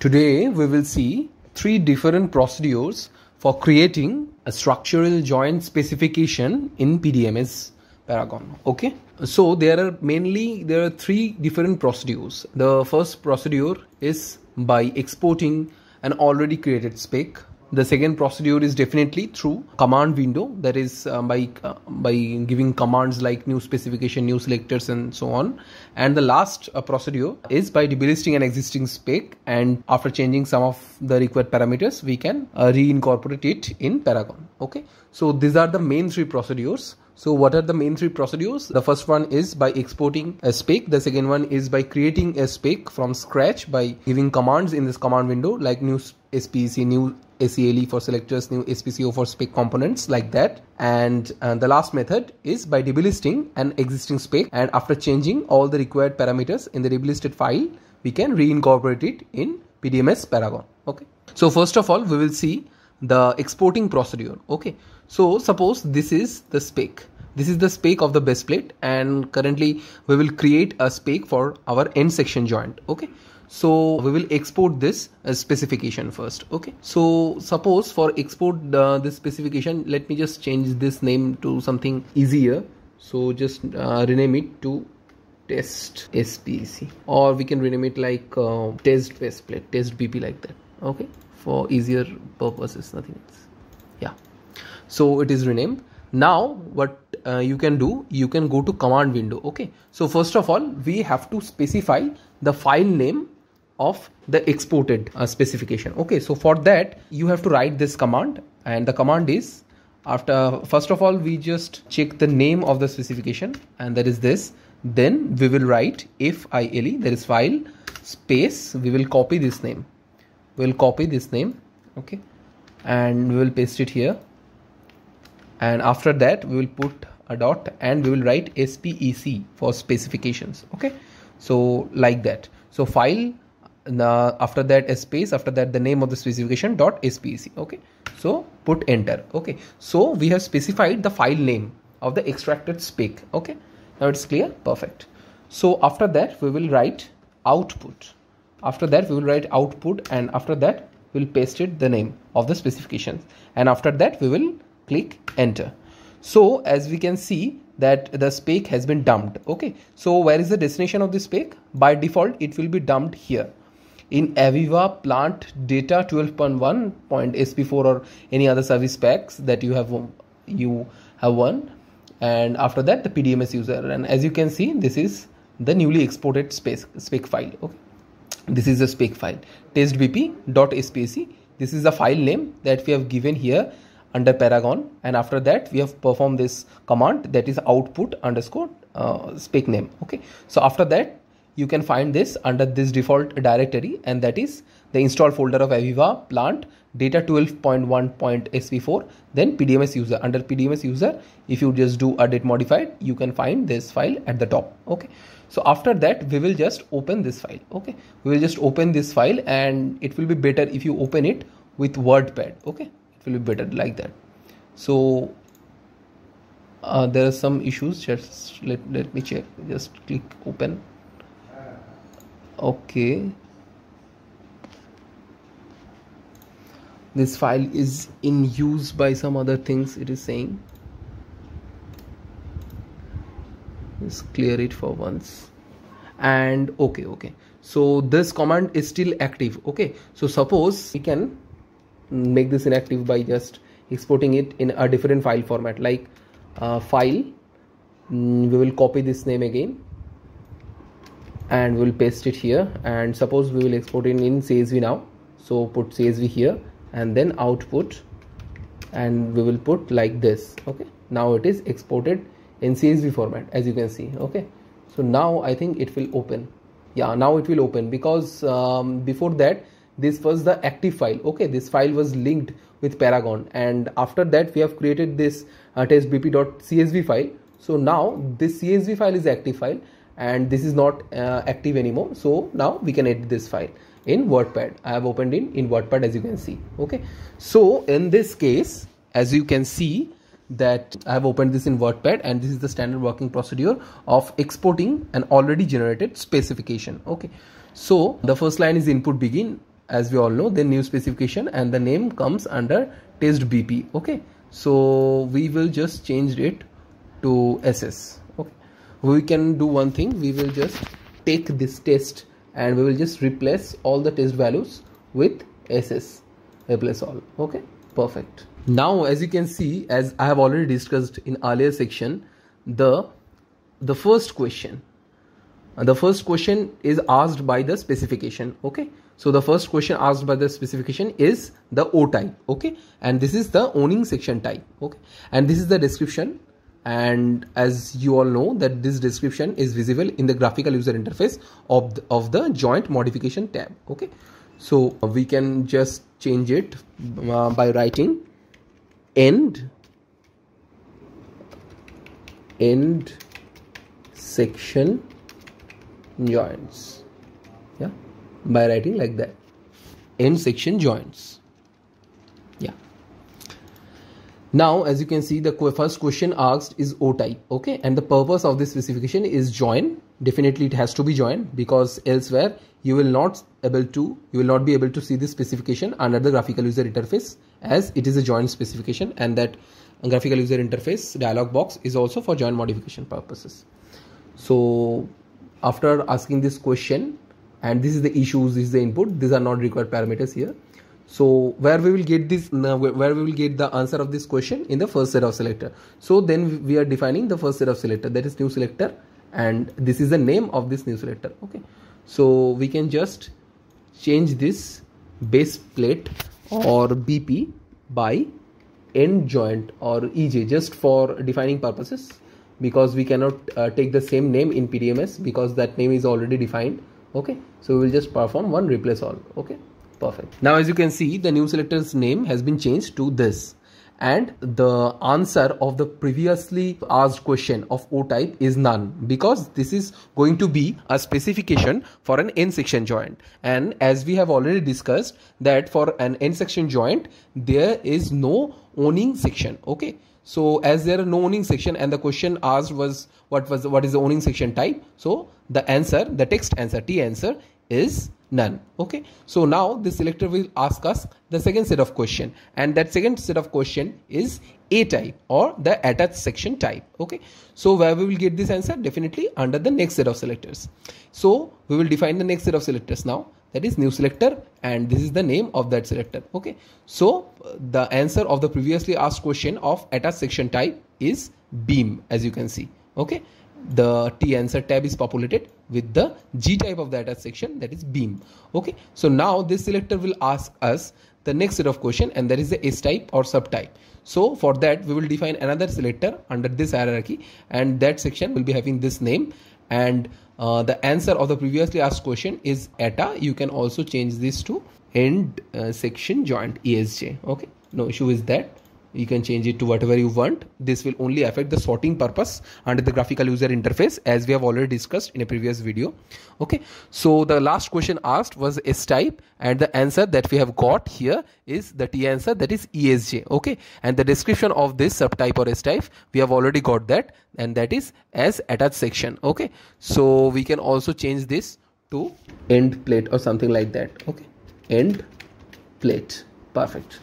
Today we will see three different procedures for creating a structural joint specification in PDMS Paragon. Okay, so there are mainly there are three different procedures. The first procedure is by exporting an already created spec the second procedure is definitely through command window that is uh, by uh, by giving commands like new specification new selectors and so on and the last uh, procedure is by delisting an existing spec and after changing some of the required parameters we can uh, reincorporate it in paragon okay so these are the main three procedures so what are the main three procedures? The first one is by exporting a spec. The second one is by creating a spec from scratch by giving commands in this command window like new SPC, new SELE for selectors, new SPCO for spec components like that. And uh, the last method is by delisting an existing spec and after changing all the required parameters in the delisted file, we can reincorporate it in PDMS Paragon. Okay. So first of all, we will see the exporting procedure. Okay. So suppose this is the spec. This is the spec of the base plate and currently we will create a spec for our end section joint. Okay. So we will export this as specification first. Okay. So suppose for export uh, this specification, let me just change this name to something easier. So just uh, rename it to test SPC or we can rename it like uh, test base plate, test BP like that. Okay. For easier purposes, nothing else Yeah. so it is renamed now what uh, you can do you can go to command window okay so first of all we have to specify the file name of the exported uh, specification. Okay so for that you have to write this command and the command is after first of all we just check the name of the specification and that is this. Then we will write if ile there is file space we will copy this name. We will copy this name okay and we will paste it here. And after that we will put a dot and we will write spec for specifications okay? So like that. So file uh, after that a space after that the name of the specification dot spec okay? So put enter okay? So we have specified the file name of the extracted spec okay? Now it's clear? Perfect. So after that we will write output. After that we will write output and after that we'll paste it the name of the specifications. And after that we will click enter. So as we can see that the spec has been dumped okay? So where is the destination of the spec? By default it will be dumped here in AVEVA plant data 12.1.sp4 or any other service packs that you have you have won. And after that the pdms user. And as you can see this is the newly exported spec spec file. Okay. This is the spec file. testbp.spc this is the file name that we have given here under paragon. And after that we have performed this command that is output underscore uh, spec name. Okay. So after that you can find this under this default directory and that is the install folder of AVEVA plant data 12.1.sp4 then pdms user. Under pdms user if you just do edit modified you can find this file at the top okay? So after that we will just open this file okay? We will just open this file and it will be better if you open it with wordpad okay? It will be better like that. So uh, there are some issues just let, let me check. Just click open okay. This file is in use by some other things it is saying. Let's clear it for once. And okay okay. So this command is still active okay. So suppose we can make this inactive by just exporting it in a different file format like uh, file. Mm, we will copy this name again and we'll paste it here. And suppose we will export it in CSV now. So put CSV here and then output. And we will put like this. Okay. Now it is exported in CSV format as you can see. Okay. So now I think it will open. Yeah now it will open because um, before that this was the active file. Okay. This file was linked with paragon. And after that we have created this uh, testbp.csv file. So now this csv file is active file and this is not uh, active anymore. So now we can edit this file in wordpad. I have opened in in wordpad as you can see. Okay. So in this case as you can see that I have opened this in WordPad and this is the standard working procedure of exporting an already generated specification. Okay. So the first line is input begin as we all know the new specification and the name comes under test bp okay. So we will just change it to ss we can do one thing. We will just take this test and we will just replace all the test values with ss replace all. Okay? Perfect. Now as you can see as i have already discussed in earlier section the the first question the first question is asked by the specification. Okay? So the first question asked by the specification is the o type. Okay? And this is the owning section type. Okay? And this is the description and as you all know that this description is visible in the graphical user interface of the, of the joint modification tab okay? So we can just change it uh, by writing end end section joints yeah? By writing like that. End section joints yeah now as you can see the first question asked is o type okay? And the purpose of this specification is join. Definitely it has to be joined because elsewhere you will not able to you will not be able to see this specification under the graphical user interface as it is a joint specification and that graphical user interface dialog box is also for joint modification purposes. So after asking this question and this is the issues this is the input these are not required parameters here so where we will get this where we will get the answer of this question? In the first set of selector. So then we are defining the first set of selector. That is new selector. And this is the name of this new selector. Okay. So we can just change this base plate or bp by end joint or ej just for defining purposes. Because we cannot uh, take the same name in PDMS because that name is already defined. Okay. So we will just perform one replace all. Okay perfect. Now as you can see the new selector's name has been changed to this. And the answer of the previously asked question of O type is none because this is going to be a specification for an end section joint. And as we have already discussed that for an end section joint there is no owning section okay? So as there are no owning section and the question asked was what was what is the owning section type. So the answer, the text answer, T answer is none. Okay. So now the selector will ask us the second set of question and that second set of question is A type or the attached section type. Okay. So where we will get this answer definitely under the next set of selectors. So we will define the next set of selectors now that is new selector and this is the name of that selector okay so the answer of the previously asked question of attached section type is beam as you can see okay the t answer tab is populated with the g type of attached section that is beam. Okay? So now this selector will ask us the next set of question and that is the s type or subtype so for that we will define another selector under this hierarchy and that section will be having this name. And uh, the answer of the previously asked question is eta. You can also change this to end uh, section joint esj okay? No issue is that you can change it to whatever you want. This will only affect the sorting purpose under the graphical user interface as we have already discussed in a previous video. Okay so the last question asked was s type and the answer that we have got here is the t answer that is esj okay and the description of this subtype or s type we have already got that and that is as attached section. Okay so we can also change this to end plate or something like that. Okay end plate. Perfect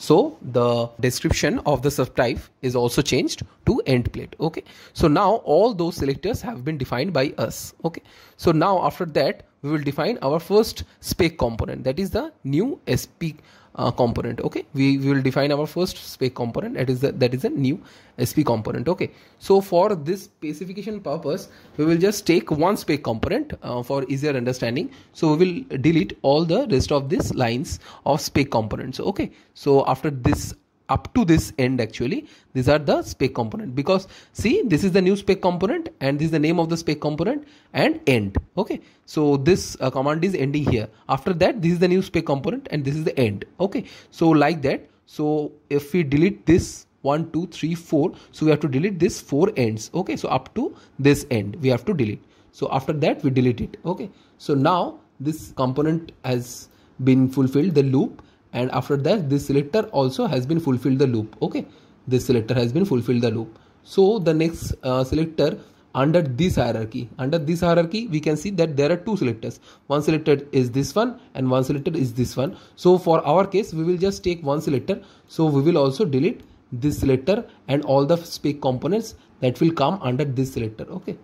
so the description of the subtype is also changed to end plate. Okay. So now all those selectors have been defined by us. Okay. So now after that, we will define our first spec component that is the new SP uh, component okay? We, we will define our first spec component. That is the, that is a new sp component okay? So for this specification purpose we will just take one spec component uh, for easier understanding. So we will delete all the rest of these lines of spec components okay? So after this up to this end actually these are the spec component. Because see this is the new spec component and this is the name of the spec component and end. Okay. So this uh, command is ending here. After that this is the new spec component and this is the end. Okay. So like that. So if we delete this one two three four so we have to delete this four ends. Okay. So up to this end we have to delete. So after that we delete it. Okay. So now this component has been fulfilled the loop and after that this selector also has been fulfilled the loop. Okay. This selector has been fulfilled the loop. So the next uh, selector under this hierarchy under this hierarchy we can see that there are two selectors. One selector is this one and one selector is this one. So for our case we will just take one selector. So we will also delete this selector and all the spec components that will come under this selector. Okay.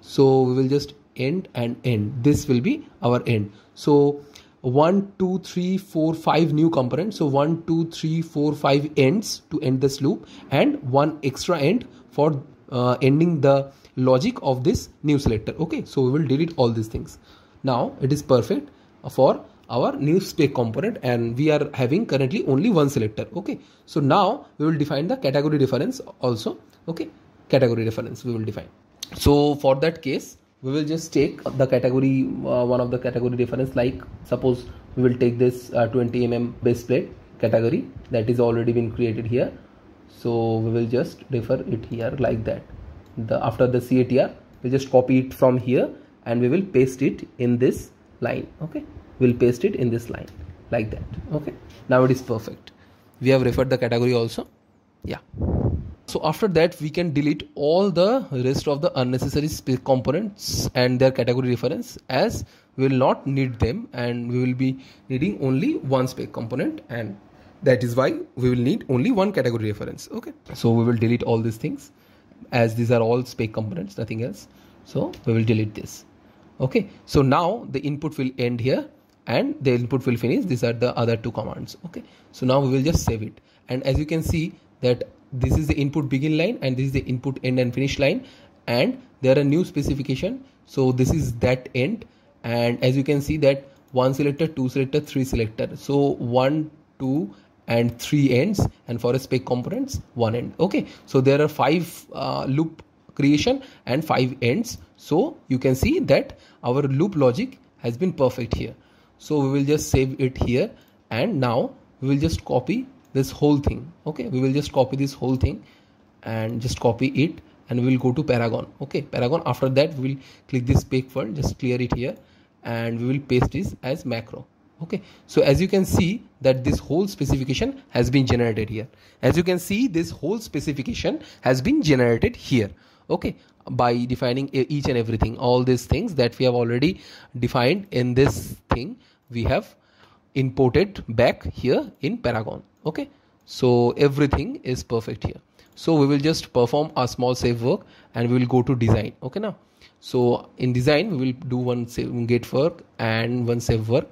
So we will just end and end. This will be our end. So one two three four five new components. So one two three four five ends to end this loop and one extra end for uh, ending the logic of this new selector. Okay so we will delete all these things. Now it is perfect for our new spec component and we are having currently only one selector. Okay so now we will define the category reference also. Okay category reference we will define. So for that case we will just take the category uh, one of the category reference like suppose we will take this uh, 20 mm base plate category that is already been created here. So we will just refer it here like that. The after the CATR we just copy it from here and we will paste it in this line okay? We'll paste it in this line like that okay? Now it is perfect. We have referred the category also? Yeah so after that we can delete all the rest of the unnecessary components and their category reference as we will not need them and we will be needing only one spec component and that is why we will need only one category reference. Okay. So we will delete all these things as these are all spec components nothing else. So we will delete this. Okay. So now the input will end here and the input will finish. These are the other two commands. Okay. So now we will just save it. And as you can see that this is the input begin line and this is the input end and finish line and there are new specification. So this is that end and as you can see that one selector two selector three selector. So one two and three ends and for a spec components one end. Okay. So there are five uh, loop creation and five ends. So you can see that our loop logic has been perfect here. So we will just save it here and now we will just copy this whole thing. Okay we will just copy this whole thing and just copy it and we will go to paragon. Okay paragon after that we will click this spec file just clear it here and we will paste this as macro. Okay so as you can see that this whole specification has been generated here. As you can see this whole specification has been generated here. Okay by defining each and everything all these things that we have already defined in this thing we have imported back here in paragon. Okay? So everything is perfect here. So we will just perform a small save work and we will go to design. Okay now? So in design we will do one save get work and one save work.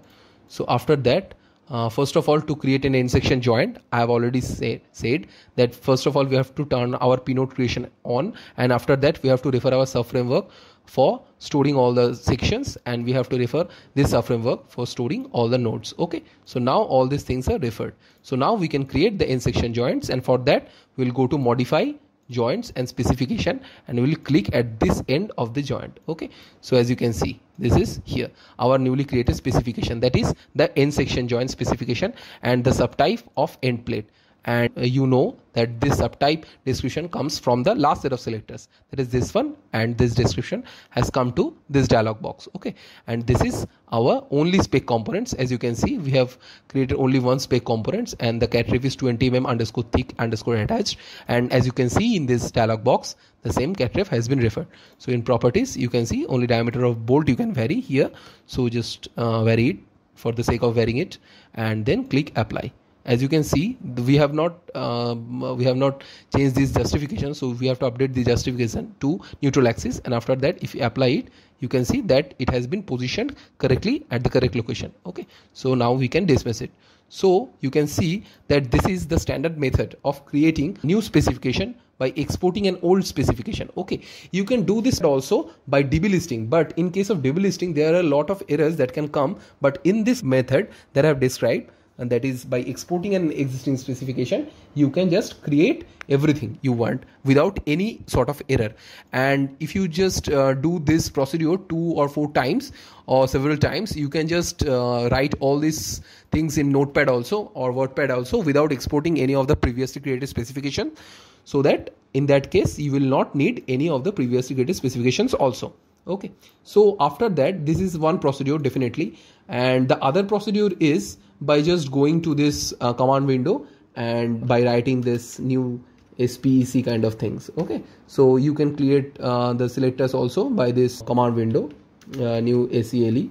So after that uh, first of all to create an intersection joint i have already say, said that first of all we have to turn our pnode creation on and after that we have to refer our sub framework for storing all the sections and we have to refer this sub framework for storing all the nodes. Okay so now all these things are referred. So now we can create the intersection joints and for that we'll go to modify joints and specification and we will click at this end of the joint okay? So as you can see this is here our newly created specification. That is the end section joint specification and the subtype of end plate and uh, you know that this subtype description comes from the last set of selectors. That is this one and this description has come to this dialog box. Okay. And this is our only spec components. As you can see we have created only one spec components and the catref is 20 mm underscore thick underscore attached. And as you can see in this dialog box the same catref has been referred. So in properties you can see only diameter of bolt you can vary here. So just uh, vary it for the sake of varying it and then click apply as you can see we have not uh, we have not changed this justification so we have to update the justification to neutral axis and after that if you apply it you can see that it has been positioned correctly at the correct location okay? So now we can dismiss it. So you can see that this is the standard method of creating new specification by exporting an old specification okay? You can do this also by delisting but in case of delisting there are a lot of errors that can come but in this method that i have described and that is by exporting an existing specification you can just create everything you want without any sort of error. And if you just uh, do this procedure two or four times or several times you can just uh, write all these things in notepad also or wordpad also without exporting any of the previously created specification so that in that case you will not need any of the previously created specifications also okay. So after that this is one procedure definitely. And the other procedure is by just going to this uh, command window and by writing this new spec kind of things. Okay. So you can create uh, the selectors also by this command window uh, new acle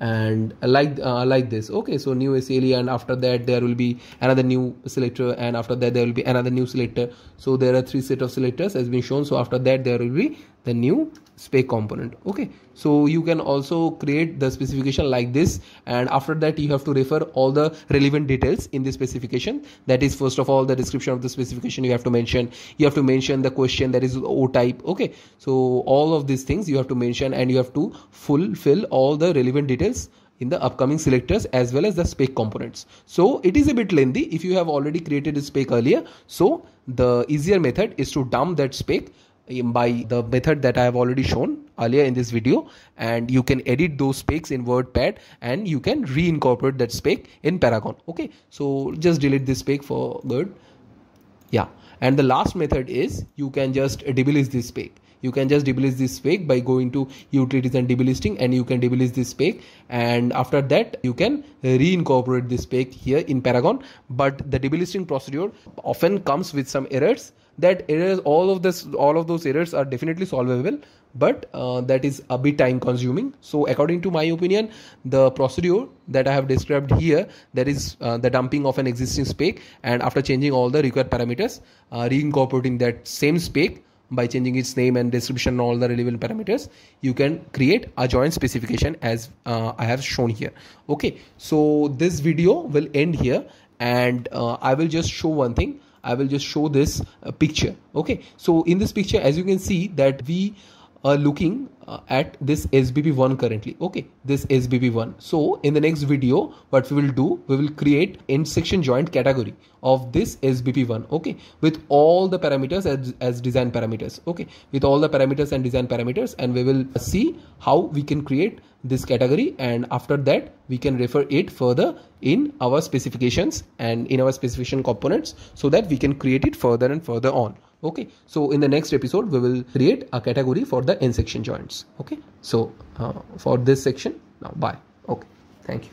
and like uh, like this. Okay. So new ACLE and after that there will be another new selector and after that there will be another new selector. So there are three set of selectors as been shown. So after that there will be the new spec component okay so you can also create the specification like this and after that you have to refer all the relevant details in the specification that is first of all the description of the specification you have to mention you have to mention the question that is o type okay so all of these things you have to mention and you have to fulfill all the relevant details in the upcoming selectors as well as the spec components. So it is a bit lengthy if you have already created a spec earlier. So the easier method is to dump that spec Um, by the method that I have already shown earlier in this video. And you can edit those specs in WordPad and you can reincorporate that spec in Paragon. Okay, so just delete this spec for good. Yeah, and the last method is you can just delete this spec. You can just delist this spec by going to utilities and delisting and you can delist this spec. And after that you can reincorporate this spec here in paragon. But the delisting procedure often comes with some errors that errors all of this all of those errors are definitely solvable but uh, that is a bit time consuming. So according to my opinion the procedure that i have described here that is uh, the dumping of an existing spec and after changing all the required parameters uh, reincorporating that same spec by changing its name and description and all the relevant parameters you can create a joint specification as uh, i have shown here. Okay so this video will end here and uh, i will just show one thing i will just show this uh, picture. Okay? So in this picture as you can see that we are looking uh, at this SBP1 currently. Okay this SBP1 so in the next video what we will do we will create intersection joint category of this SBP1 okay with all the parameters as, as design parameters. Okay with all the parameters and design parameters and we will see how we can create this category and after that we can refer it further in our specifications and in our specification components so that we can create it further and further on okay so in the next episode we will create a category for the end section joints. Okay so uh, for this section now bye. Okay thank you